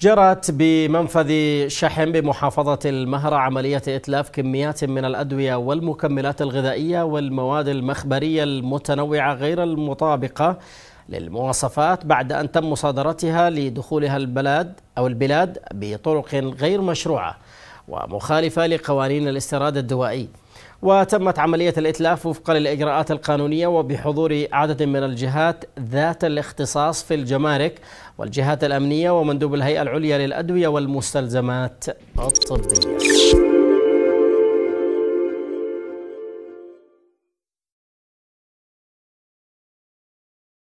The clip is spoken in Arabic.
جرت بمنفذ شحن بمحافظة المهرة عملية إتلاف كميات من الأدوية والمكملات الغذائية والمواد المخبرية المتنوعة غير المطابقة للمواصفات بعد أن تم مصادرتها لدخولها البلاد أو البلاد بطرق غير مشروعة ومخالفة لقوانين الاستيراد الدوائي. وتمت عملية الإتلاف وفقا للإجراءات القانونية وبحضور عدد من الجهات ذات الاختصاص في الجمارك والجهات الأمنية ومندوب الهيئة العليا للأدوية والمستلزمات الطبية.